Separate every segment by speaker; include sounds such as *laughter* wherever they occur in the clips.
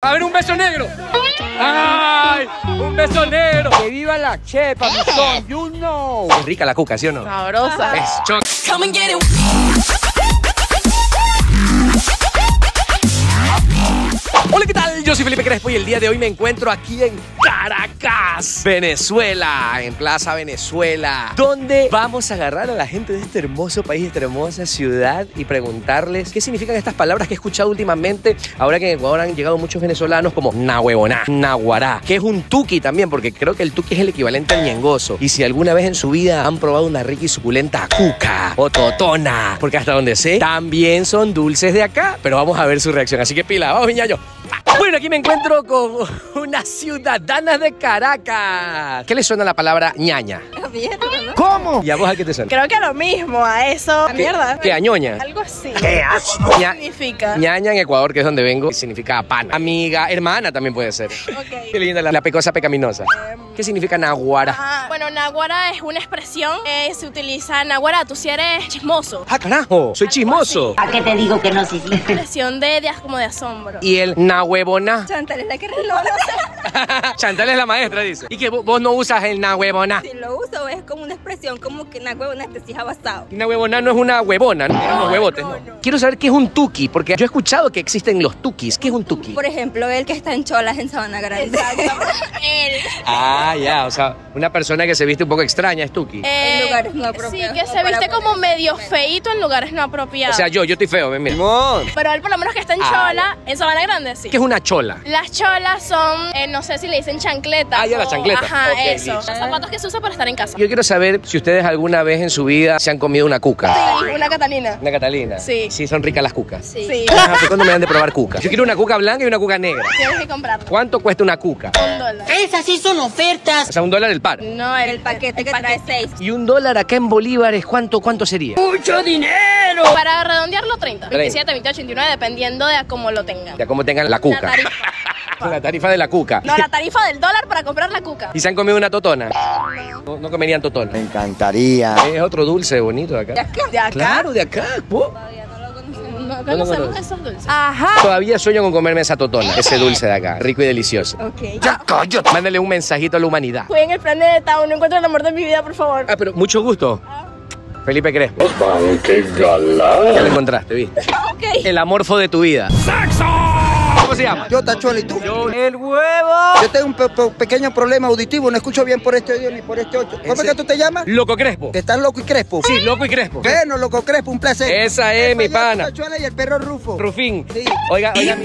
Speaker 1: A ver, un beso negro. ¡Ay! Un beso negro.
Speaker 2: ¡Que viva la chepa, mi son! ¡You know!
Speaker 1: Es rica la cuca, ¿sí o no?
Speaker 3: Sabrosa.
Speaker 1: Es choc. Hola, ¿qué tal? Yo soy Felipe Crespo y el día de hoy me encuentro aquí en Caracas, Venezuela, en Plaza Venezuela, donde vamos a agarrar a la gente de este hermoso país, de esta hermosa ciudad y preguntarles qué significan estas palabras que he escuchado últimamente, ahora que en Ecuador han llegado muchos venezolanos como nahuevoná, naguará, que es un tuki también, porque creo que el tuki es el equivalente al ñengoso. Y si alguna vez en su vida han probado una rica y suculenta cuca o totona, porque hasta donde sé, también son dulces de acá, pero vamos a ver su reacción. Así que pila, vamos, viñayo. Aquí me encuentro con *laughs* unas ciudadanas de Caracas. ¿Qué le suena la palabra ñaña?
Speaker 2: ¿Cómo?
Speaker 1: ¿Y a vos a qué te suena?
Speaker 3: Creo que lo mismo, a eso. A mierda.
Speaker 1: ¿Qué, a ñoña?
Speaker 3: Algo así.
Speaker 1: Ña-
Speaker 3: significa?
Speaker 1: ñaña en Ecuador, que es donde vengo, significa pana. Amiga, hermana también puede ser.
Speaker 3: Ok.
Speaker 1: Qué linda la, la pecosa pecaminosa. ¿Qué significa naguara?
Speaker 3: Ah, bueno, náguara es una expresión que se utiliza. Náguara, tú si eres chismoso.
Speaker 1: ¡Ah, carajo! ¡Soy chismoso!
Speaker 4: ¿A qué te digo que no, sí, sí?
Speaker 3: Expresión de, de- como de asombro.
Speaker 1: Y el nahuevona.
Speaker 5: Chantal es la que
Speaker 3: sé. *laughs*
Speaker 1: Chantal es la maestra, dice. ¿Y que vos, no usas el nahuevona?
Speaker 5: Si lo uso es como una expresión, como que una huevona te siga basado.
Speaker 1: Una huevona no es una huevona, no, unos huevotes.
Speaker 3: no,
Speaker 1: no.
Speaker 3: no.
Speaker 1: Quiero saber qué es un tuki, porque yo he escuchado que existen los tukis. ¿Qué es un tuki?
Speaker 5: Por ejemplo, el que está en Cholas en Sabana Grande. *laughs*
Speaker 3: El,
Speaker 1: Ah, ya, o sea, una persona que se viste un poco extraña es tuki.
Speaker 3: eh,
Speaker 5: En lugares no
Speaker 3: Sí,
Speaker 5: apropiados.
Speaker 3: que se viste como medio feito en lugares no
Speaker 1: O
Speaker 3: apropiados.
Speaker 1: sea, yo, yo estoy feo, ven, mira.
Speaker 3: Pero él por lo menos que está en
Speaker 1: Ah,
Speaker 3: Chola, en Sabana Grande, sí.
Speaker 1: ¿Qué es una chola?
Speaker 3: Las cholas son, eh, no sé si le dicen chancletas.
Speaker 1: Ah, ya, la
Speaker 3: o-
Speaker 1: chancleta.
Speaker 3: Ajá,
Speaker 1: Ok,
Speaker 3: eso.
Speaker 1: listo.
Speaker 3: Los zapatos que se usan para estar en casa.
Speaker 1: Yo quiero saber si ustedes alguna vez en su vida se han comido una cuca.
Speaker 3: Sí, una Catalina.
Speaker 1: Una Catalina.
Speaker 3: Sí.
Speaker 1: Sí, son ricas las cucas.
Speaker 3: Sí.
Speaker 1: Ajá, ¿por ¿Cuándo me dan de probar cuca? Yo quiero una cuca blanca y una cuca negra.
Speaker 3: Tienes que comprarlo.
Speaker 1: ¿Cuánto cuesta una cuca?
Speaker 3: Un dólar.
Speaker 4: Esas sí son ofertas.
Speaker 1: O sea, un dólar el par.
Speaker 3: No, el,
Speaker 5: El paquete que trae seis.
Speaker 1: Y un dólar acá en bolívares, ¿cuánto, cuánto sería?
Speaker 3: Para redondearlo, 30.
Speaker 1: 30.
Speaker 3: 27, 28, 29, dependiendo de a cómo lo tengan.
Speaker 1: Ya como tengan la cuca.
Speaker 3: La tarifa. *laughs*
Speaker 1: La tarifa de la cuca.
Speaker 3: No, la tarifa del dólar para comprar la cuca.
Speaker 1: ¿Y se han comido una totona? No, no comerían totona.
Speaker 2: Me encantaría.
Speaker 1: Es otro dulce bonito de acá.
Speaker 3: ¿De acá?
Speaker 1: Claro, de acá. Po.
Speaker 3: No
Speaker 1: no
Speaker 3: conocemos
Speaker 1: conoces.
Speaker 3: esos dulces.
Speaker 5: Ajá.
Speaker 1: Todavía sueño con comerme esa totona, ese dulce de acá, rico y delicioso.
Speaker 5: Ok.
Speaker 1: Ya cállate. Mándale un mensajito a la humanidad.
Speaker 3: Fui en el planeta, no encuentro el amor de mi vida, por favor.
Speaker 1: Ah, pero mucho gusto. Felipe Crespo. ¡Qué galán! Ya lo encontraste, ¿viste? *laughs*
Speaker 3: Ok.
Speaker 1: El amorfo de tu vida. ¡Sexo! ¿Cómo se llama?
Speaker 2: Yo, Tachuela, ¿y tú?
Speaker 1: Yo-
Speaker 2: ¡El huevo! Yo tengo un pe- pe- pequeño problema auditivo, no escucho bien por este oído ni por este otro. ¿Cómo es que tú te llamas?
Speaker 1: Loco Crespo.
Speaker 2: Que estás loco y crespo.
Speaker 1: Sí, loco y Crespo.
Speaker 2: Bueno, loco crespo, un placer.
Speaker 1: Esa es, mi pana.
Speaker 2: Tachuela y el perro Rufo.
Speaker 1: Rufín.
Speaker 2: Sí.
Speaker 1: Oiga, oiga.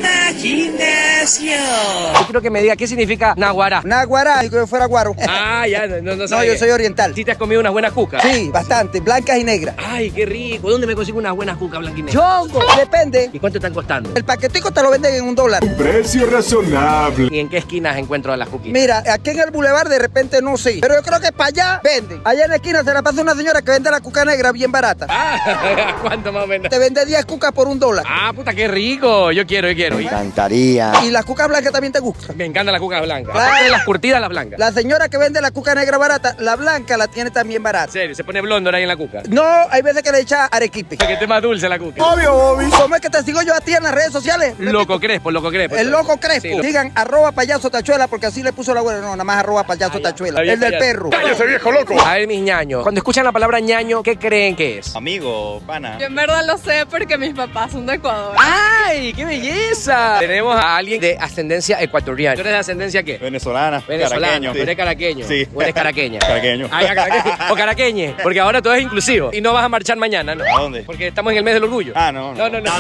Speaker 1: Yo quiero que me diga qué significa naguará.
Speaker 2: Naguará, si yo fuera guaro.
Speaker 1: Ah, ya, no, no *laughs*
Speaker 2: No,
Speaker 1: sabía.
Speaker 2: yo soy oriental.
Speaker 1: ¿Sí te has comido unas buenas cucas?
Speaker 2: Sí, bastante, blancas y negras.
Speaker 1: Ay, qué rico. ¿Dónde me consigo unas buenas cucas blanquineras?
Speaker 2: Chongo, depende.
Speaker 1: ¿Y cuánto están costando?
Speaker 2: El paquetico te lo venden en un dólar.
Speaker 6: Precio razonable.
Speaker 1: ¿Y en qué esquinas encuentro a las cuquitas?
Speaker 2: Mira, aquí en el bulevar de repente no sé. Pero yo creo que para allá venden. Allá en la esquina se la pasa una señora que vende la cuca negra bien barata.
Speaker 1: Ah, *laughs* ¿cuánto más o menos?
Speaker 2: Te vende 10 cucas por un dólar.
Speaker 1: Ah, puta, qué rico. Yo quiero, yo quiero.
Speaker 2: encantaría. Y las cucas blancas también te gustan.
Speaker 1: Me encanta la cuca blanca.
Speaker 2: Claro.
Speaker 1: Aparte de las curtidas, las blancas.
Speaker 2: La señora que vende la cuca negra barata, la blanca la tiene también
Speaker 1: En
Speaker 2: barata.
Speaker 1: serio, se pone blondor ahí en la cuca.
Speaker 2: No, hay veces que le echa arequipe.
Speaker 1: Que esté más dulce la cuca.
Speaker 2: Obvio, obvio. ¿Cómo es que te sigo yo a ti en las redes sociales?
Speaker 1: Loco Crespo, loco Crespo.
Speaker 2: El loco Crespo.
Speaker 1: Sí, lo-
Speaker 2: Digan arroba payaso tachuela porque así le puso la abuela. No, nada más arroba payaso tachuela. El del perro.
Speaker 6: ¡Cállese, viejo loco!
Speaker 1: A ver, mis ñaños. Cuando escuchan la palabra ñaño, ¿qué creen que es?
Speaker 7: Amigo, pana.
Speaker 3: Yo en verdad lo sé porque mis papás son de Ecuador.
Speaker 1: ¡Ay, qué belleza! Tenemos a alguien de ascendencia ecuatoriana. ¿Tú eres de ascendencia qué?
Speaker 7: Venezolana.
Speaker 1: Venezolano,
Speaker 7: caraqueño,
Speaker 1: tú
Speaker 7: sí.
Speaker 1: eres caraqueño.
Speaker 7: Sí.
Speaker 1: O eres caraqueña.
Speaker 7: Caraqueño.
Speaker 1: Ay, a caraqueño. *laughs* O caraqueñe. Porque ahora todo es inclusivo. Y no vas a marchar mañana, ¿no?
Speaker 7: ¿A dónde?
Speaker 1: Porque estamos en el mes del orgullo.
Speaker 7: Ah, no, no.
Speaker 1: No, no, no.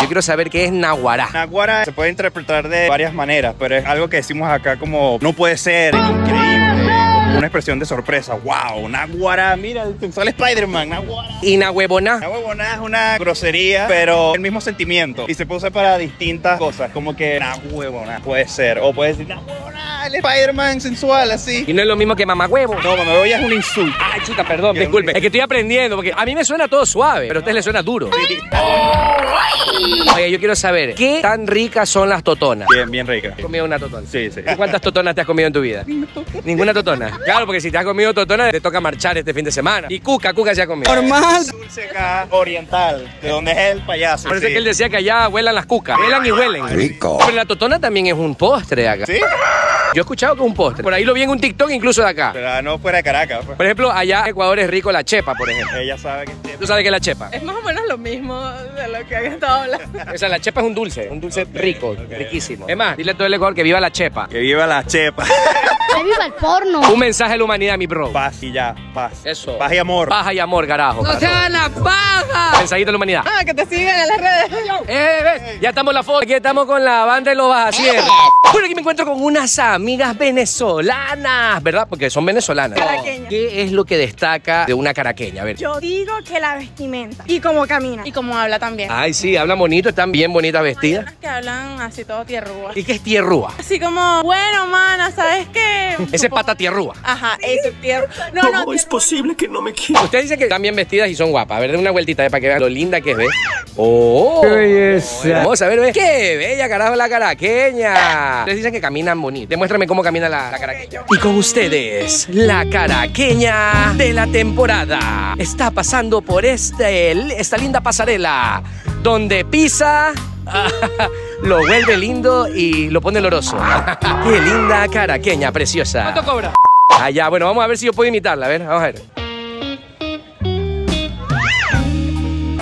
Speaker 1: Yo quiero saber qué es nahuará.
Speaker 7: Naguara se puede interpretar de varias maneras, pero es algo que decimos acá como no puede ser, es increíble, una expresión de sorpresa. ¡Wow! Naguara, mira, el sensual Spider-Man, Naguara.
Speaker 1: Y nahuevoná.
Speaker 7: La huevona es una grosería, pero el mismo sentimiento. Y se puede usar para distintas cosas, como que una huevona puede ser. O puedes decir, una huevona, el Spider-Man sensual, así.
Speaker 1: Y no es lo mismo que mamagüevo.
Speaker 7: No, mamá, huevo ya es un insulto.
Speaker 1: Ay, chica, perdón, disculpe. Es que estoy aprendiendo, porque a mí me suena todo suave, pero a ustedes les suena duro. Oye, yo quiero saber, ¿qué tan ricas son las totonas?
Speaker 7: Bien, bien rica.
Speaker 1: ¿Has comido una totona?
Speaker 7: Sí, sí.
Speaker 1: ¿Tú ¿Cuántas totonas te has comido en tu vida? ¿Ninguna totona? Claro, porque si te has comido totona, te toca marchar este fin de semana. Y cuca, cuca se ha comido.
Speaker 8: Normal.
Speaker 7: Dulce acá, oriental, de donde es el payaso.
Speaker 1: Parece
Speaker 7: sí.
Speaker 1: que él decía que allá huelan las cucas. Huelan y huelen.
Speaker 6: Rico.
Speaker 1: Pero la totona también es un postre acá.
Speaker 7: ¿Sí?
Speaker 1: Yo he escuchado que es un postre. Por ahí lo vi en un TikTok incluso de acá.
Speaker 7: Pero no fuera de Caracas. pues.
Speaker 1: Por ejemplo, allá en Ecuador es rico la chepa, por ejemplo.
Speaker 7: Ella sabe que
Speaker 1: ¿Tú sabes qué es la chepa?
Speaker 9: Es más o menos lo mismo de lo que había estado hablando.
Speaker 1: O sea, la chepa es un dulce, un dulce rico, riquísimo. Es más, dile a todo el Ecuador que viva la chepa.
Speaker 7: Que viva la chepa. *laughs* *laughs*
Speaker 4: ¡Que viva el porno!
Speaker 1: Un mensaje a la humanidad, mi bro.
Speaker 7: Paz y ya, paz.
Speaker 1: Eso.
Speaker 7: Paz y amor.
Speaker 1: Paja y amor, carajo. para todos.
Speaker 8: la paja!
Speaker 1: Mensajito a la humanidad.
Speaker 9: Ah, que te sigan en las redes.
Speaker 1: Eh, ves, ya estamos en la foto. Aquí estamos con la banda de los Bajacierres. Bueno, aquí me encuentro con unas amigas venezolanas, ¿verdad? Porque son venezolanas.
Speaker 9: Caraqueñas.
Speaker 1: ¿Qué es lo que destaca de una caraqueña? A ver.
Speaker 9: Yo digo que la vestimenta y cómo camina. Y cómo habla también.
Speaker 1: Ay, sí, hablan bonito, están bien bonitas vestidas.
Speaker 9: que hablan así todo tierrúa.
Speaker 1: ¿Y qué es tierrúa?
Speaker 9: Así como, bueno, mana, ¿sabes qué?
Speaker 1: Ese es pata tierrúa.
Speaker 9: Ajá, ese es tierra. No, no,
Speaker 6: es posible que no me quiera?
Speaker 1: Ustedes dicen que están bien vestidas y son guapas. A ver, den una vueltita eh, para que vean lo linda que es, ¿ves? ¡Oh!
Speaker 8: ¡Qué belleza!
Speaker 1: Vamos a ver, ¿ves? ¡Qué bella, carajo, la caraqueña! Ustedes dicen que caminan bonito. Demuéstrame cómo camina la, la caraqueña. Y con ustedes, la caraqueña de la temporada. Está pasando por este, esta linda pasarela donde pisa... *laughs* Lo vuelve lindo y lo pone oloroso. *laughs* ¡Qué linda caraqueña, preciosa! ¿Cuánto cobra? Allá, bueno, vamos a ver si yo puedo imitarla. A ver, vamos a ver.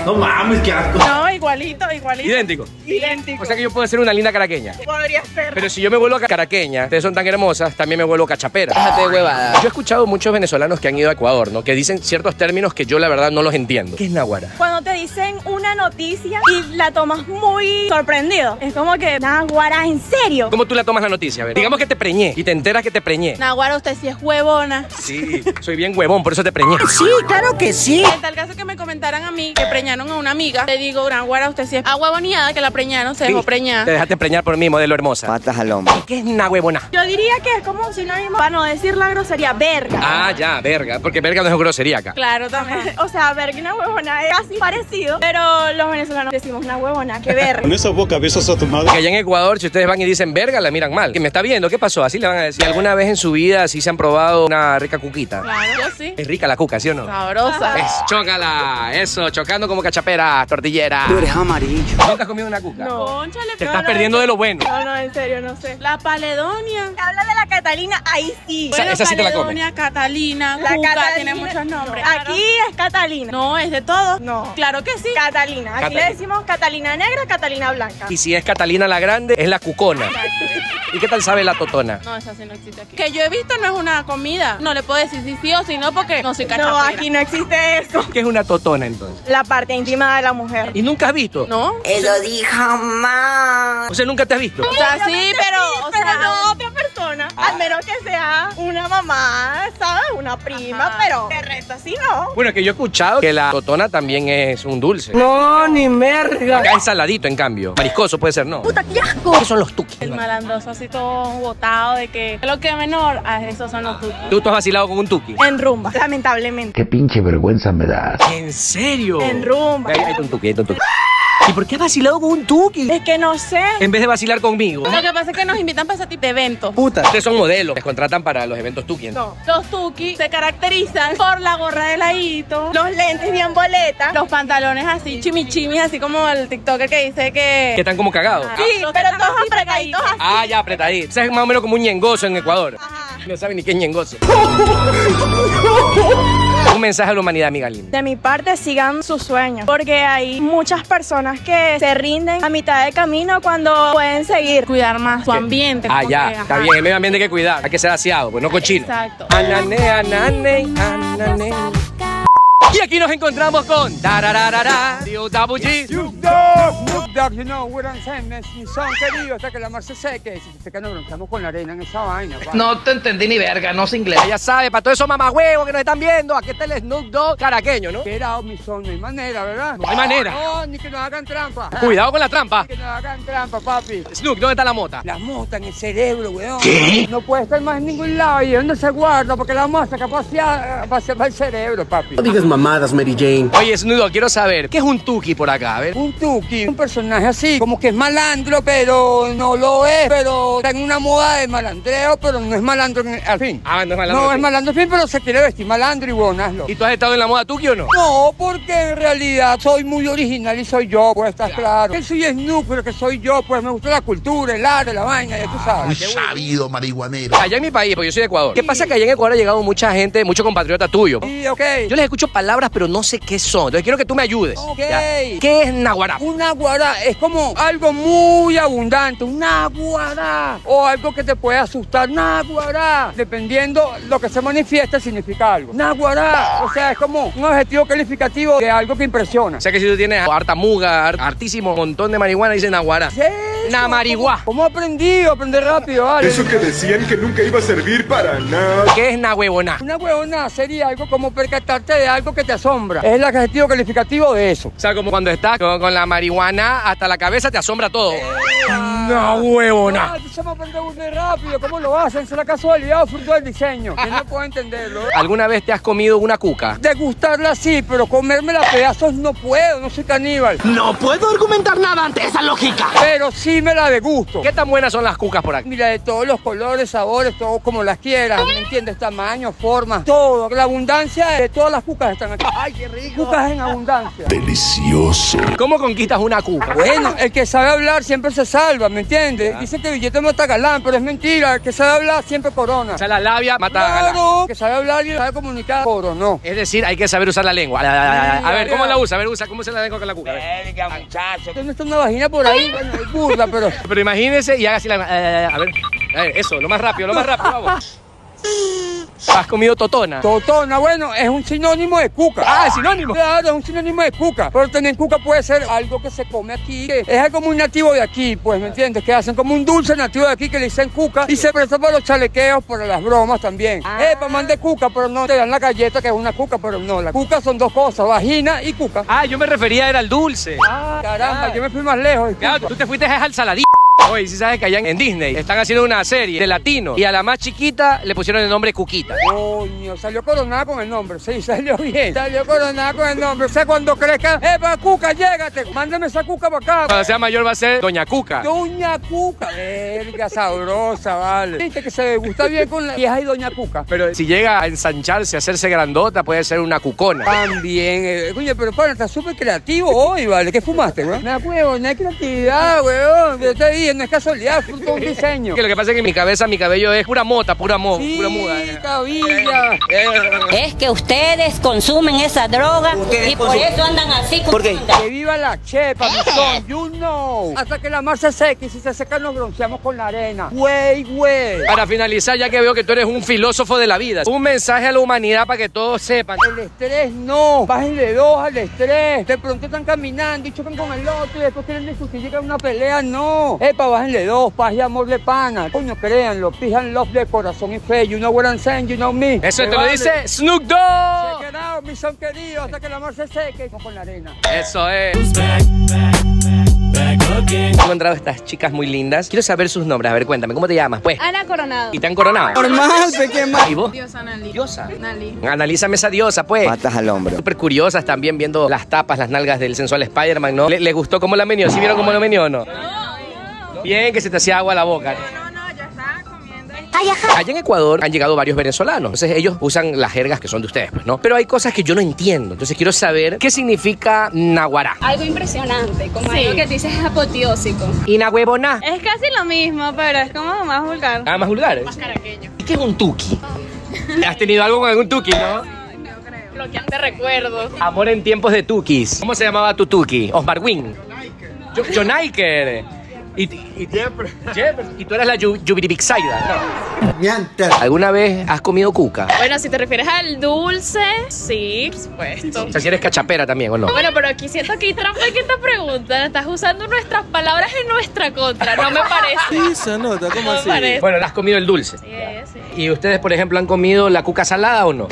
Speaker 6: No mames, qué asco.
Speaker 9: no, igualito, igualito.
Speaker 1: Idéntico.
Speaker 9: Idéntico.
Speaker 1: O sea que yo puedo ser una linda caraqueña.
Speaker 9: Podría ser.
Speaker 1: Pero si yo me vuelvo caraqueña, ustedes son tan hermosas, también me vuelvo cachapera. Déjate de huevada. Yo he escuchado muchos venezolanos que han ido a Ecuador, ¿no? Que dicen ciertos términos que yo la verdad no los entiendo. ¿Qué es náhuara?
Speaker 9: Cuando te dicen una noticia y la tomas muy sorprendido. Es como que, Naguara, ¿en serio?
Speaker 1: ¿Cómo tú la tomas la noticia? A ver, digamos que te preñé y te enteras que te preñé.
Speaker 9: Naguara, usted sí es huevona.
Speaker 1: Sí, soy bien huevón, por eso te preñé.
Speaker 8: Sí, claro que sí.
Speaker 9: En tal caso que me comentaran a mí que preñaron a una amiga, le digo, Naguara, usted sí es huevoneada que la preñaron, se dejó
Speaker 1: Sí,
Speaker 9: preñar.
Speaker 1: Te dejaste preñar por mí, modelo hermosa.
Speaker 8: Patas al hombro.
Speaker 1: ¿Qué es una huevona?
Speaker 9: Yo diría que es como un sinónimo para no decir la grosería verga.
Speaker 1: Ah, ya, verga. Porque verga no es grosería acá.
Speaker 9: Claro, también. *laughs* O sea, verga y una huevona es casi parecido, pero los venezolanos decimos una huevona, que verga.
Speaker 6: Con esa boca besas a tu madre.
Speaker 1: Que allá en Ecuador, si ustedes van y dicen verga, la miran mal. Que me está viendo, ¿qué pasó? Así le van a decir. ¿Alguna vez en su vida sí se han probado una rica cuquita?
Speaker 9: Claro, yo sí.
Speaker 1: Es rica la cuca, ¿sí o no?
Speaker 9: Sabrosa.
Speaker 1: Es, chócala, eso, chocando como cachapera, tortillera.
Speaker 8: Tú eres amarillo.
Speaker 1: ¿Nunca has comido una cuca?
Speaker 9: No. Cónchale,
Speaker 1: Te
Speaker 9: no,
Speaker 1: estás
Speaker 9: no,
Speaker 1: perdiendo
Speaker 9: en
Speaker 1: de lo bueno.
Speaker 9: No, no, en serio, no sé. La paledonia. Habla de la Catalina, ahí sí.
Speaker 1: Esa- esa sí te la comes.
Speaker 9: Paledonia, Catalina,
Speaker 10: La
Speaker 9: Cuca,
Speaker 10: Catalina.
Speaker 9: tiene muchos nombres.
Speaker 10: Aquí es Catalina.
Speaker 9: No, es de todo.
Speaker 10: No.
Speaker 9: Claro que sí.
Speaker 10: Catalina. Aquí
Speaker 1: Catalina.
Speaker 10: le decimos Catalina negra, Catalina blanca.
Speaker 1: Y si es Catalina la Grande, es la cucona. ¿Y qué tal sabe la totona?
Speaker 9: No, esa sí no existe aquí. Que yo he visto no es una comida. No le puedo decir si sí o si no porque no soy
Speaker 10: No,
Speaker 9: cachapera.
Speaker 10: aquí no existe eso.
Speaker 1: ¿Qué es una totona entonces?
Speaker 10: La parte íntima de la mujer.
Speaker 1: ¿Y nunca has visto?
Speaker 9: ¿No?
Speaker 4: Eso dijo más.
Speaker 1: O sea, nunca te has visto.
Speaker 9: O sea, sí, pero... O
Speaker 10: pero
Speaker 9: sea,
Speaker 10: no otra persona. Al menos que sea una mamá, ¿sabes? Una prima,
Speaker 9: Ajá.
Speaker 10: pero de resto así no.
Speaker 1: Bueno, que yo he escuchado que la totona también es un dulce.
Speaker 8: No, ni merga.
Speaker 1: Acá es saladito, en cambio. Mariscoso puede ser, ¿no?
Speaker 10: Puta, qué asco.
Speaker 1: ¿Qué son los tuquis?
Speaker 9: El malandroso así todo botado de que lo que es menor, ah, esos son los tuquis.
Speaker 1: ¿Tú, has vacilado con un tuqui?
Speaker 10: En rumba, lamentablemente.
Speaker 11: Qué pinche vergüenza me das.
Speaker 1: ¿En serio?
Speaker 10: En rumba.
Speaker 1: Ahí ahí un tuqui, ahí está un tuqui. ¿Y por qué has vacilado con un tuqui?
Speaker 10: Es que no sé.
Speaker 1: En vez de vacilar conmigo.
Speaker 9: Lo que pasa es que nos invitan para ese tipo de eventos.
Speaker 1: Puta. Ustedes son modelos. Les contratan para los eventos tuqui.
Speaker 10: No.
Speaker 9: Los tuki se caracterizan por la gorra de ladito,
Speaker 10: Los lentes bien boletas.
Speaker 9: los pantalones así chimichimis, así como el TikToker que dice que...
Speaker 1: Que están como cagados.
Speaker 9: Ah.
Speaker 10: Sí, pero todos
Speaker 9: así
Speaker 10: apretaditos así.
Speaker 1: Ah, ya, apretadito. O sea, es más o menos como un ñengoso en Ecuador.
Speaker 10: Ajá.
Speaker 1: No saben ni qué es ñengoso. *laughs* un mensaje a la humanidad, amiga linda.
Speaker 10: De mi parte, sigan sus sueños, porque hay muchas personas que se rinden a mitad de camino cuando pueden seguir.
Speaker 9: Cuidar más su ambiente.
Speaker 1: Ah, ya.
Speaker 9: que,
Speaker 1: Está bien. El medio ambiente hay que cuidar. Hay que ser aseado, pues no cochino.
Speaker 9: Exacto.
Speaker 1: Anane, anane, anane. Y aquí nos encontramos con Tarararara, Dio Double G.
Speaker 8: Snoop Dogg, Snoop Dogg, you know what I'm saying, es mi son querido, hasta que la mar se seque, si se seca nos bronceamos con la arena en esa vaina, pa.
Speaker 11: No te entendí ni verga, no sé inglés.
Speaker 1: Ya sabe, para todos esos mamagüevos que nos están viendo, aquí está el Snoop Dogg caraqueño, ¿no?
Speaker 8: Que era mi son, no hay manera, ¿verdad?
Speaker 1: No hay manera.
Speaker 8: No, ni que nos hagan trampa. *laughs*
Speaker 1: Cuidado con la trampa.
Speaker 8: Ni que nos hagan trampa, papi.
Speaker 1: Snoop, ¿dónde está la mota?
Speaker 8: La mota en el cerebro, weón. ¿Qué? No puede estar más en ningún lado. ¿Y dónde se guarda? Porque la mota que pasear va a el cerebro, papi.
Speaker 6: No digas mamada.
Speaker 12: Mamadas, Mary Jane.
Speaker 1: Oye, Snudo, quiero saber, ¿qué es un tuki por acá? A ver.
Speaker 8: Un tuki, un personaje así, como que es malandro, pero no lo es, pero está en una moda de malandreo, pero no es malandro en- al fin.
Speaker 1: Ah, no es malandro.
Speaker 8: No,
Speaker 1: al
Speaker 8: es
Speaker 1: fin.
Speaker 8: malandro al fin, pero se quiere vestir malandro y bueno, hazlo.
Speaker 1: ¿Y tú has estado en la moda tuki o no?
Speaker 8: No, porque en realidad soy muy original y soy yo, pues estás claro. Que soy Snoop, pero que soy yo, pues me gusta la cultura, el arte, la vaina, ya tú sabes.
Speaker 12: sabido, marihuanero.
Speaker 1: Allá en mi país, porque yo soy de Ecuador. ¿Qué pasa que allá en Ecuador ha llegado mucha gente, mucho compatriota tuyo?
Speaker 8: Sí, ok.
Speaker 1: Yo les escucho palabras, pero no sé qué son. Entonces quiero que tú me ayudes.
Speaker 8: Ok.
Speaker 1: ¿ya? ¿Qué es naguará?
Speaker 8: Una guará es como algo muy abundante, una guará. O algo que te puede asustar, una guará. Dependiendo lo que se manifiesta, significa algo. Una guará. O sea, es como un objetivo calificativo de algo que impresiona.
Speaker 1: O sea que si tú tienes harta muga, har- hartísimo montón de marihuana, dice naguará.
Speaker 8: ¿Qué es eso?
Speaker 1: Na marihuá.
Speaker 8: ¿Cómo aprendí? Aprendí rápido, vale.
Speaker 6: Eso que decían que nunca iba a servir para nada.
Speaker 1: ¿Qué es nahuevoná?
Speaker 8: Una huevona sería algo como percatarte de algo que te asombra. Es el adjetivo calificativo de eso.
Speaker 1: O sea, como cuando estás con, con la marihuana hasta la cabeza te asombra todo. Una huevona.
Speaker 8: Ah, se me aprende muy rápido. ¿Cómo lo hacen? Es la casualidad o fruto del diseño. Yo no puedo entenderlo. ¿eh?
Speaker 1: ¿Alguna vez te has comido una cuca?
Speaker 8: Degustarla sí, pero comérmela a pedazos no puedo, no soy caníbal.
Speaker 12: No puedo argumentar nada ante esa lógica.
Speaker 8: Pero sí me la degusto.
Speaker 1: ¿Qué tan buenas son las cucas por aquí?
Speaker 8: Mira, de todos los colores, sabores, todo como las quieras, ¿me entiendes? Tamaño, forma, todo. La abundancia de todas las cucas están aquí. ¡Ay, qué rico! Cucas en abundancia.
Speaker 12: Delicioso.
Speaker 1: ¿Cómo conquistas una cuca?
Speaker 8: Bueno, el que sabe hablar siempre se salva, ¿me entiendes? Dicen que billete mata galán, pero es mentira. El que sabe hablar siempre corona.
Speaker 1: O sea, la labia mata a galán.
Speaker 8: Claro, que sabe hablar y sabe comunicar, coronó.
Speaker 1: Es decir, hay que saber usar la lengua. A ver, ¿cómo la usa? A ver, usa, ¿cómo se la lengua con la cuca? A ver.
Speaker 8: Verga, muchacho. ¿Dónde está una vagina por ahí? Bueno, es burda, pero...
Speaker 1: Pero imagínese y haga así la. eh, a ver, a ver, eso, lo más rápido, lo más rápido, vamos. *laughs* ¿Has comido totona?
Speaker 8: Totona, bueno, es un sinónimo de cuca.
Speaker 1: Ah, ¿es sinónimo?
Speaker 8: Claro, es un sinónimo de cuca. Pero también cuca puede ser algo que se come aquí, que es algo muy nativo de aquí, pues, ¿me entiendes? Que hacen como un dulce nativo de aquí que le dicen cuca y se presta para los chalequeos, para las bromas también. Eh, para mandar cuca, pero no te dan la galleta que es una cuca, pero no. La cuca son dos cosas, vagina y cuca.
Speaker 1: Ah, yo me refería era al dulce.
Speaker 8: Ah, caramba, yo me fui más lejos.
Speaker 1: Claro, tú te fuiste al saladito. Oye, si sabes que allá en Disney están haciendo una serie de latino y a la más chiquita le pusieron el nombre Cuquita.
Speaker 8: Coño, salió coronada con el nombre. Sí, *laughs* salió bien. Salió coronada con el nombre. O sea, cuando crezca, ¡Epa, Cuca, llégate! Mándame esa Cuca para acá.
Speaker 1: Cuando sea mayor va a ser Doña Cuca.
Speaker 8: Doña Cuca. Verga, sabrosa, vale. Viste que se gusta bien con la vieja y Doña Cuca.
Speaker 1: Pero si llega a ensancharse, a hacerse grandota, puede ser una cucona.
Speaker 8: También, eh, coño, pero para, estás súper creativo hoy, ¿vale? ¿Qué fumaste, weón? No, huevo, no hay creatividad, weón. Yo te dije, no es casualidad, fruto *laughs* de un diseño.
Speaker 1: Que lo que pasa es que en mi cabeza, mi cabello es pura mota, pura mo,
Speaker 8: Sí,
Speaker 1: pura muda.
Speaker 8: cabilla.
Speaker 13: Es que ustedes consumen esa droga y por eso andan así andan.
Speaker 8: Que viva la chepa, mi son, you know. Hasta que la mar se seque y si se seca nos bronceamos con la arena. Güey, güey.
Speaker 1: Para finalizar, ya que veo que tú eres un filósofo de la vida, un mensaje a la humanidad para que todos sepan.
Speaker 8: El estrés no, bájenle dos al estrés. De pronto están caminando y chocan con el otro y después quieren discutir, llega una pelea, no. Epa, bájenle dos, paz y amor de pana. Coño, créanlo, pijan love de corazón y fe. You know what I'm saying, you know me.
Speaker 1: Eso te lo
Speaker 8: vale.
Speaker 1: dice Snoop Dogg.
Speaker 8: It out, mis son queridos, hasta que la mar se seque. Vamos con la arena.
Speaker 1: Eso es. He encontrado estas chicas muy lindas. Quiero saber sus nombres. A ver, cuéntame, ¿cómo te llamas? Pues.
Speaker 9: Ana Coronado.
Speaker 1: ¿Y te han coronado?
Speaker 8: Normal, pequeño.
Speaker 1: ¿Y vos?
Speaker 9: Diosa Nali.
Speaker 1: Diosa.
Speaker 9: Nali.
Speaker 1: Analízame esa diosa, pues.
Speaker 8: Patas al hombro.
Speaker 1: Súper curiosas también viendo las tapas, las nalgas del sensual Spider-Man, ¿no? ¿Le, le gustó cómo la menió? ¿Sí vieron cómo la menió o no? Bien, que se te hacía agua a la boca.
Speaker 9: No, no, yo estaba comiendo.
Speaker 1: Allá en Ecuador han llegado varios venezolanos. Entonces ellos usan las jergas que son de ustedes, pues, ¿no? Pero hay cosas que yo no entiendo. Entonces quiero saber qué significa naguará.
Speaker 3: Algo impresionante, como
Speaker 9: Sí.
Speaker 3: algo que dices es apoteósico.
Speaker 1: Y nahuevoná.
Speaker 9: Es casi lo mismo, pero es como más vulgar.
Speaker 1: Ah, más vulgares.
Speaker 3: Más caraqueño.
Speaker 1: ¿Y qué es un tuki? ¿Has tenido algo con algún tuki, no?
Speaker 3: Bloqueante recuerdos.
Speaker 1: Amor en tiempos de tukis. ¿Cómo se llamaba tu tuki? Osmar Wing. Jo- Jonaiker. Y, y, Jefferson. y tú eras la Yu- Yubiribixaida, ¿no? ¿Alguna vez has comido cuca?
Speaker 3: Bueno, si te refieres al dulce, sí, por supuesto.
Speaker 1: O sea, si eres cachapera también, ¿o no?
Speaker 3: Bueno, pero aquí siento que hay trampa en esta pregunta. Estás usando nuestras palabras en nuestra contra. No me parece.
Speaker 14: Sí, se nota, ¿cómo
Speaker 3: No me
Speaker 14: así?
Speaker 3: parece.
Speaker 1: Bueno, ¿la has comido el dulce?
Speaker 3: Sí, sí.
Speaker 1: ¿Y ustedes, por ejemplo, han comido la cuca salada o no?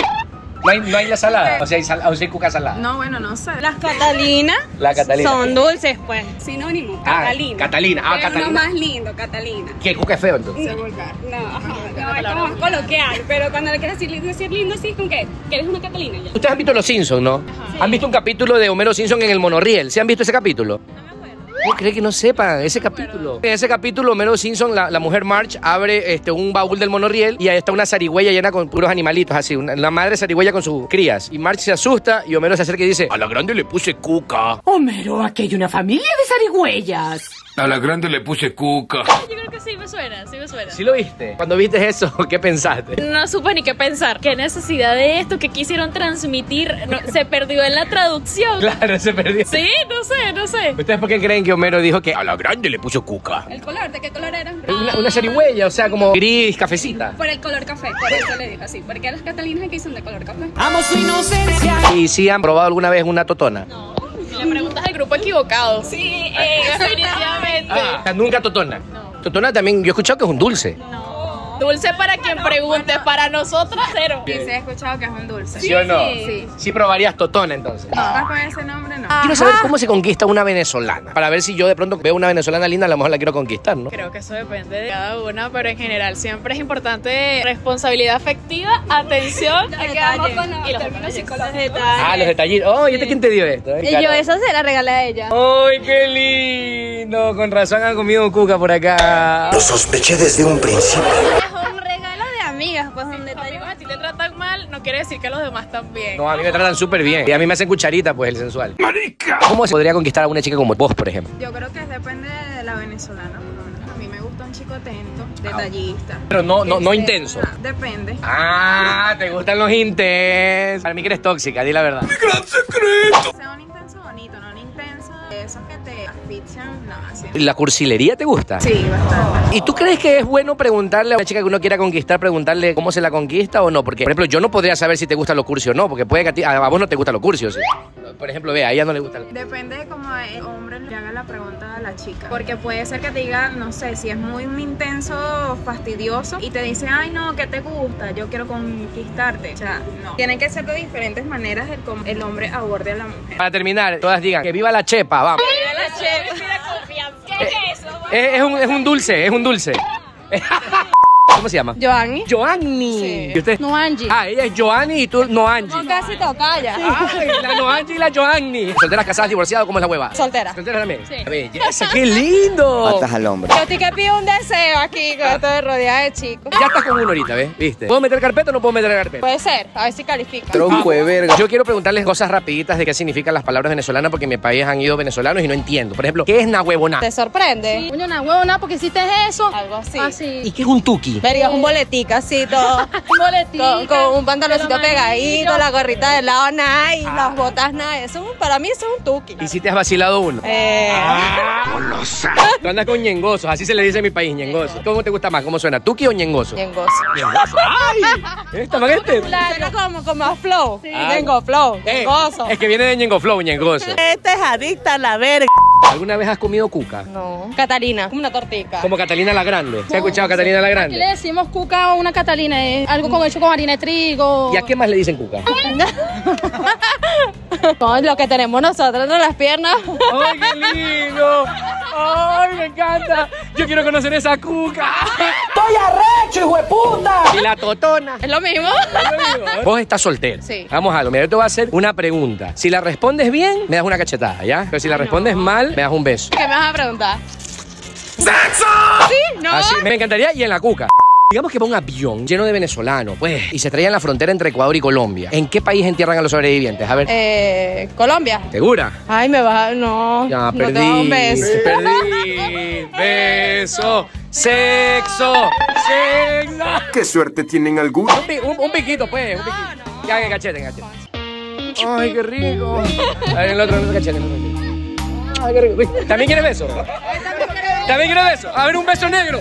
Speaker 1: No hay, no hay la salada. O sea, hay, sal- o sea, hay cuca salada.
Speaker 14: No, bueno, no sé.
Speaker 9: Las Catalinas
Speaker 1: La Catalina.
Speaker 9: son dulces, pues.
Speaker 14: Sinónimo,
Speaker 1: Ah,
Speaker 14: Catalina.
Speaker 1: Catalina. Ah,
Speaker 14: Es lo
Speaker 1: Catalina.
Speaker 14: más lindo, Catalina.
Speaker 1: ¿Qué cuca es feo entonces?
Speaker 14: Vulgar. No, no, es como más coloquial, pero cuando le quieres decir, decir lindo, así es como que, eres una Catalina ya.
Speaker 1: Ustedes han visto Los Simpsons, ¿no? ¿Han visto un capítulo de Homero Simpson en el monorriel? ¿Se han visto ese capítulo? ¿Cómo cree que no sepan ese capítulo? En ese capítulo, Homero Simpson, la, la mujer Marge, abre este, un baúl del monorriel y ahí está una zarigüeya llena con puros animalitos, así. Una, la madre zarigüeya con sus crías. Y Marge se asusta y Homero se acerca y dice: A la grande le puse cuca.
Speaker 15: Homero, aquí hay una familia de zarigüeyas.
Speaker 12: A la grande le puse cuca.
Speaker 3: Yo creo que sí me suena, sí me suena.
Speaker 1: ¿Sí lo viste? Cuando viste eso, ¿qué pensaste?
Speaker 3: No supe ni qué pensar. ¿Qué necesidad de esto? ¿Qué quisieron transmitir? No, se perdió en la traducción.
Speaker 1: Claro, se perdió.
Speaker 3: Sí, no sé, no sé.
Speaker 1: ¿Ustedes por qué creen que Homero dijo que a la grande le puso cuca?
Speaker 14: ¿El color? ¿De qué color era?
Speaker 1: Una, una zarigüeya, o sea, como gris, cafecita.
Speaker 14: Por el color café, por eso le dijo así. Porque las Catalinas aquí son de color café.
Speaker 15: Amo su inocencia.
Speaker 1: ¿Y si han probado alguna vez una totona?
Speaker 3: Le preguntas al grupo equivocado. Sí, eh, *laughs* definitivamente.
Speaker 1: Ah, nunca totona. Totona también, yo he escuchado que es un dulce.
Speaker 3: Dulce para quien pregunte, para nosotras cero.
Speaker 14: Sí, se ha escuchado que es un dulce.
Speaker 1: ¿Sí, o no?
Speaker 14: Sí.
Speaker 1: Sí probarías totona entonces.
Speaker 14: No, con ese nombre no.
Speaker 1: Quiero saber cómo se conquista una venezolana. Para ver si yo de pronto veo una venezolana linda, a lo mejor la quiero conquistar, ¿no?
Speaker 3: Creo que eso depende de cada una, pero en general siempre es importante responsabilidad afectiva, atención *laughs*
Speaker 9: Los detalles.
Speaker 3: con- y los términos psicológicos.
Speaker 1: Ah, los detallitos. Oh, ¿y este quién te dio esto? eh?
Speaker 9: Y yo eso se la regalé a ella.
Speaker 1: ¡Ay, qué lindo! Con razón han comido cuca por acá.
Speaker 12: Lo sospeché desde un principio.
Speaker 9: Es un regalo de amigas, pues un detalle.
Speaker 3: Amigos, a ti te tratan mal, no quiere decir que los demás también.
Speaker 1: No, a mí me tratan súper bien. Y a mí me hacen cucharita, pues, el sensual. ¡Marica! ¿Cómo se podría conquistar a una chica como vos, por ejemplo?
Speaker 14: Yo creo que depende de la venezolana, por lo menos. A mí me gusta un chico atento, detallista.
Speaker 1: Pero no, no, no
Speaker 14: Que
Speaker 1: intenso.
Speaker 14: sepa- Depende.
Speaker 1: Ah, te gustan los intensos. Para mí que eres tóxica, di la verdad.
Speaker 14: Sea un intenso bonito, no un intenso de esos que te asfixian, no, así.
Speaker 1: ¿La cursilería te gusta?
Speaker 14: Sí, bastante.
Speaker 1: ¿Y tú crees que es bueno preguntarle a una chica que uno quiera conquistar, preguntarle cómo se la conquista o no? Porque, por ejemplo, yo no podría saber si te gusta lo cursi o no, porque puede que a, ti, a vos no te gusta lo cursi, ¿o sí? Por ejemplo, ve, a ella no le gusta. el-
Speaker 14: Depende de cómo el hombre le haga la pregunta a la chica. Porque puede ser que te diga, no sé, si es muy intenso, fastidioso, y te dice, ay, no, ¿qué te gusta? Yo quiero conquistarte. O sea, no. Tienen que ser de diferentes maneras el cómo el hombre aborde a la mujer.
Speaker 1: Para terminar, todas digan que viva la chepa, vamos.
Speaker 3: ¿Qué es eso?
Speaker 1: Es, es un, es un dulce, es un dulce. *laughs* ¿Cómo se llama?
Speaker 9: Joanny.
Speaker 1: Joanny. ¿Y usted?
Speaker 9: No Angie.
Speaker 1: Ah, ella es Joanny y tú no Angie.
Speaker 9: Casi tocaya.
Speaker 1: Ay, la no Angie y la Joanny. ¿Solteras, casadas, divorciadas cómo es la hueva?
Speaker 9: Soltera.
Speaker 1: ¿Solteras también? Sí. Belleza, qué lindo.
Speaker 12: al hombre.
Speaker 9: Yo estoy que pido un deseo aquí, con estoy rodeada de chicos.
Speaker 1: Ya estás con uno ahorita, ¿ves? ¿Viste? ¿Puedo meter carpeta o no puedo meter carpeta?
Speaker 9: Puede ser, a ver si califica.
Speaker 12: Tronco de verga.
Speaker 1: Yo quiero preguntarles cosas rapiditas de qué significan las palabras venezolanas porque en mi país han ido venezolanos y no entiendo. Por ejemplo, ¿qué es nahuevona?
Speaker 9: ¿Te sorprende?
Speaker 15: Coño, una huevona, porque hiciste eso.
Speaker 9: Algo así.
Speaker 15: Así.
Speaker 1: ¿Y qué es un tuki?
Speaker 9: Verga, es *laughs* un boletica así todo.
Speaker 15: Un boletín.
Speaker 9: con, con un pantaloncito pegadito, la gorrita de lado, nada, y las botas, nada. Eso, para mí eso es un tuki.
Speaker 1: ¿Y si te has vacilado uno?
Speaker 9: Eh,
Speaker 1: Tú andas con ñengosos, así se le dice en mi país, ñengoso. ¿Cómo te gusta más? ¿Cómo suena? ¿Tuki o ñengoso?
Speaker 9: ñengoso.
Speaker 1: Ñengoso. ¡Ay! ¿Esta maguete?
Speaker 9: Suena como, como a flow.
Speaker 1: Ah.
Speaker 9: Ñengo flow,
Speaker 1: Eh,
Speaker 9: ñengoso.
Speaker 1: Es que viene de ñengo flow, ñengoso.
Speaker 9: Este es adicta a la verga.
Speaker 1: ¿Alguna vez has comido cuca?
Speaker 9: No. Catalina, como una tortica.
Speaker 1: Como Catalina la Grande. ¿Se ha escuchado Catalina la
Speaker 15: Aquí le
Speaker 1: Grande?
Speaker 15: decimos cuca a una Catalina, es algo con hecho con harina de trigo.
Speaker 1: ¿Y a qué más le dicen cuca? *laughs*
Speaker 9: Con lo que tenemos nosotros en las piernas.
Speaker 1: ¡Ay, qué lindo! ¡Ay, me encanta! Yo quiero conocer esa cuca.
Speaker 15: ¡Estoy arrecho, hijo de puta!
Speaker 1: Y la totona.
Speaker 9: ¿Es lo mismo?
Speaker 1: Vos estás soltero.
Speaker 9: Sí.
Speaker 1: Vamos a algo. Mira, yo te voy a hacer una pregunta. Si la respondes bien, me das una cachetada, ¿ya? Pero si la respondes mal, me das un beso.
Speaker 9: ¿Qué me vas a preguntar?
Speaker 1: ¡Sexo!
Speaker 9: ¿Sí? ¿No?
Speaker 1: Así, me encantaría y en la cuca. Digamos que va un avión lleno de venezolanos, pues, y se traía en la frontera entre Ecuador y Colombia. ¿En qué país entierran a los sobrevivientes? A ver,
Speaker 9: Eh, Colombia.
Speaker 1: ¿segura?
Speaker 9: Ay, me vas a... No.
Speaker 1: Ya,
Speaker 9: no
Speaker 1: perdí.
Speaker 9: te un beso.
Speaker 1: Perdí. Beso. Sexo. Sexo.
Speaker 6: ¿Qué suerte tienen algunos?
Speaker 1: Un, pi- un- un piquito, pues. Un piquito. Ya, que cachete, cachete. Ay, qué rico. A ver, el otro, el otro cachete. Ay, qué rico. ¿También quiere beso? ¿También quiere beso? A ver, un beso negro.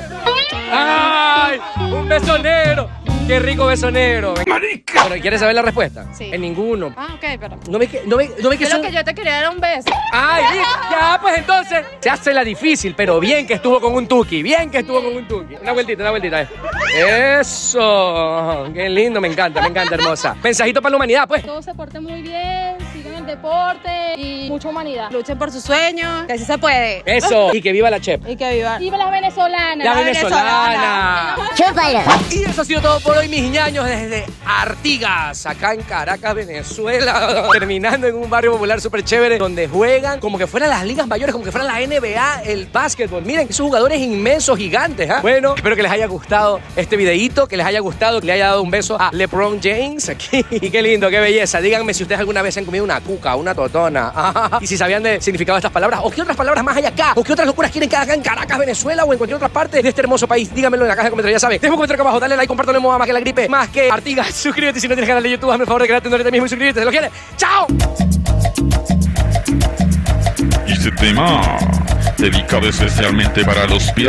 Speaker 1: ¡Ay! Un beso negro. Qué rico beso negro. Bueno, ¿quieres saber la respuesta?
Speaker 15: Sí.
Speaker 1: En ninguno.
Speaker 15: Ah, ok, pero.
Speaker 1: No me, que- no me, no me que son-
Speaker 15: que yo te quería era un beso.
Speaker 1: Ay, ya, pues entonces se hace la difícil, pero bien que estuvo con un tuki, bien que estuvo con un tuki. Una vueltita, una vueltita. eh. Eso, qué lindo, me encanta, me encanta, hermosa. Mensajito para la humanidad, pues.
Speaker 15: Todos se porten muy bien, deporte y mucha humanidad. Luchen por sus sueños, que así se puede.
Speaker 1: Eso, y que viva la chef.
Speaker 15: Y que viva. Viva la venezolana.
Speaker 1: La venezolana.
Speaker 4: Chúpalo.
Speaker 1: Y eso ha sido todo por hoy, mis ñaños, desde Artigas, acá en Caracas, Venezuela. *laughs* Terminando en un barrio popular súper chévere, donde juegan como que fueran las ligas mayores, como que fueran la NBA, el básquetbol. Miren, esos jugadores inmensos, gigantes, ¿ah? Bueno, espero que les haya gustado este videíto, que les haya gustado, que le haya dado un beso a LeBron James aquí. *laughs* Y qué lindo, qué belleza. Díganme si ustedes alguna vez han comido una una totona. *laughs* y si sabían del significado de estas palabras, o qué otras palabras más hay acá, o qué otras locuras quieren que haga en Caracas, Venezuela, o en cualquier otra parte de este hermoso país. Díganmelo en la caja de comentarios, ya saben. Dejen un comentario acá abajo, dale like, compártelo, más que la gripe, más que Artigas. *laughs* Suscríbete si no tienes canal de YouTube, hazme el favor de crearte un ahorita mismo y suscríbete, ¿se lo quieres? ¡Chao!
Speaker 16: Y este tema dedicado especialmente para los piratas.